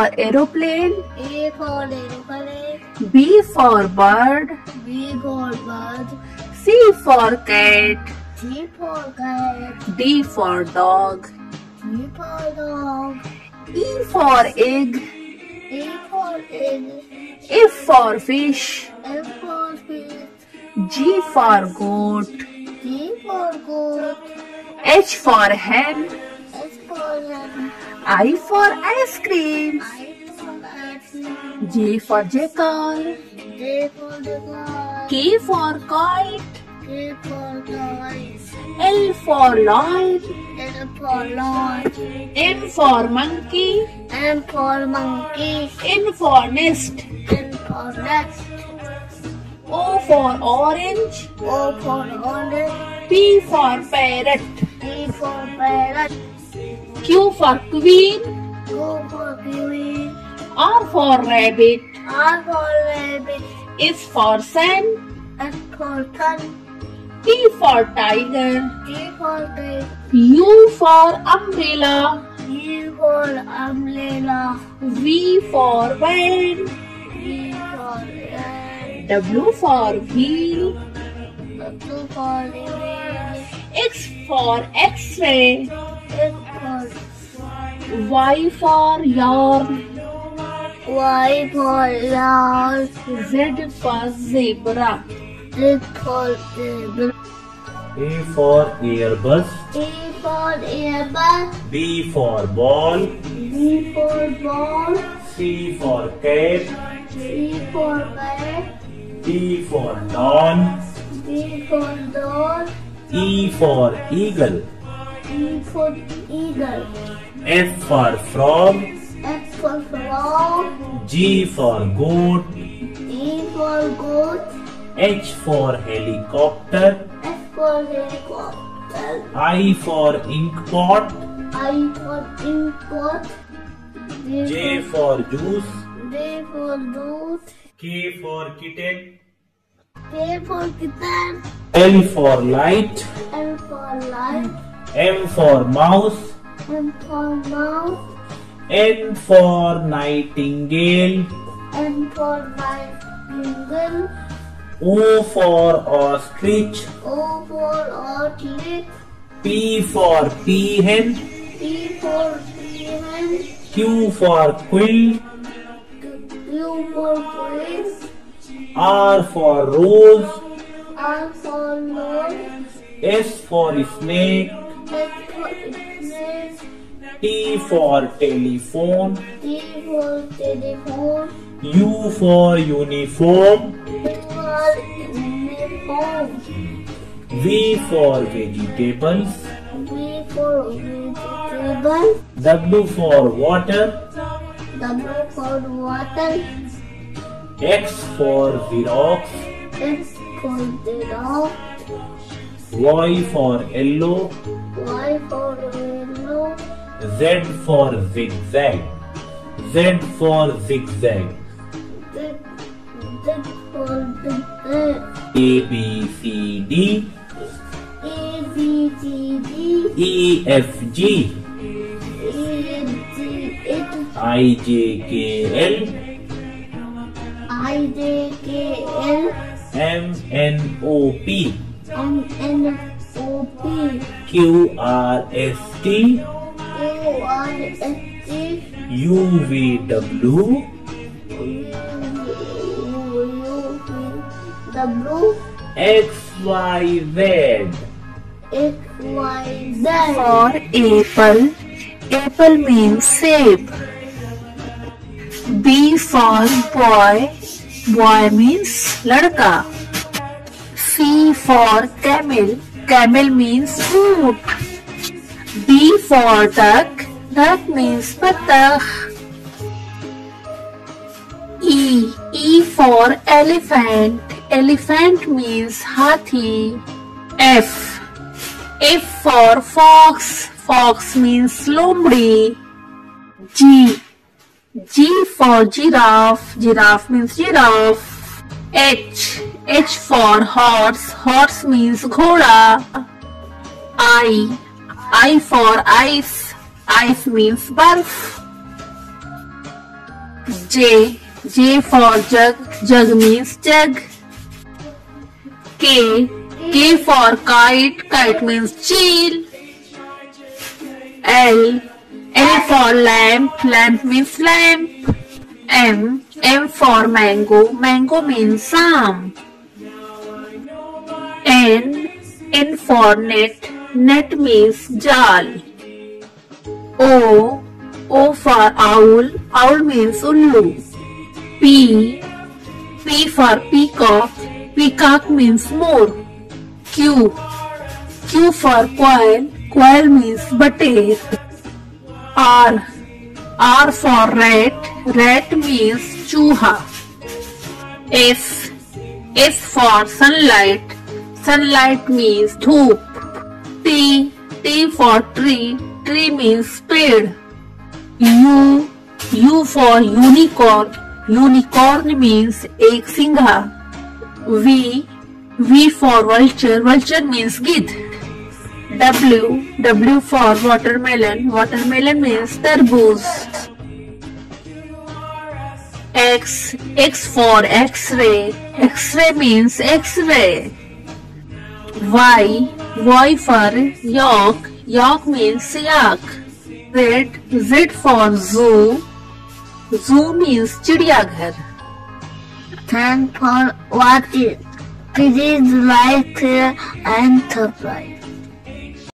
for aeroplane. A for aeroplane. B for bird. B for bird. C for cat. G for cat. D for dog. D for dog. E for egg. E for egg. F for fish. F for fish. G for goat. G for goat. H for hen. S for hen. I for ice cream. I for apple. J for jackal. J for jaguar. K for kite. K for kite. L for lion. L for lion. M for monkey. M for monkey. N for nest. N for nest. O for orange. O for orange. P for parrot. P for parrot. Q for queen. Q for queen. R for rabbit. R for rabbit. S for sun. S for sun. T for tiger. T for tiger. U for umbrella. U for umbrella. V for van. V for van. W for wheel. W for wheel. X for x-ray. X for Y for yarn. Y for yarn. Z for zebra. Z for zebra. A for Airbus, A for airbus. B for ball, B for ball. C for cat, C for cat. D for dawn, D for dog. E for eagle, E for eagle. F for frog, F for frog. G for goat, E for goat. H for helicopter, F for helicopter. I for inkpot, I for import. J for juice, D for dude. K for kitten, K for kitten. L for light, L for light. M for mouse, M for mouse. N for nightingale, N for nightingale. O for ostrich, O for ostrich. P for peahen, P for peahen. Q for quill, Q for quiz. R for rose, R for nose. S for snake, S for snake. T for telephone, T for telephone. U for uniform, V for uniform. V for vegetables, V for vegetable. W for water, W for water. X for xerox, X for zero. Y for yellow, Y for Z for zigzag, Z for zigzag, Z, Z for zigzag. A B C D, A B C D. E F G, E G H I J K L, I J K L. M N O P, M N O P. Q R S T, R S T U V W, W X Y Z. X Y Z For apple. Apple means save. B for boy. Boy means ladka. C for camel. Camel means ऊंट. D for duck. That means Fattah. E. E for elephant. Elephant means Hathi. F. F for fox. Fox means Lomri. G. G for giraffe. Giraffe means giraffe. H. H for horse. Horse means Ghoda. I. I for ice. Ice means barf. J. J for jug. Jug means jug. K. K for kite. Kite means chill. L. L for lamp. Lamp means lamp. M. M for mango. Mango means am. N. N for net. Net means jal. O. O for owl. Owl means ullu. P. P for peacock. Peacock means more. Q. Q for quail. Quail means butter. R. R for rat. Rat means chuha. S. S for sunlight. Sunlight means dhoop. T. T for tree. Tree means spade. U. U for unicorn. Unicorn means ek singha. V. V for vulture. Vulture means gid. W. W for watermelon. Watermelon means tarboos. X. X for X-ray. X-ray means X-ray. Y. Y for York. Yak means yak. Red, Z for zoo. Zoo means chidiyaghar. Thank for what it, it is like enterprise.